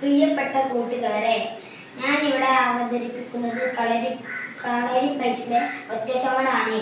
പ്രിയപ്പെട്ട കൂട്ടുകാരെ ഞാൻ ഇവിടെ അവതരിപ്പിക്കുന്നത് കളരി കളരിപ്പയറ്റിലെ ഒറ്റച്ചവടാണ്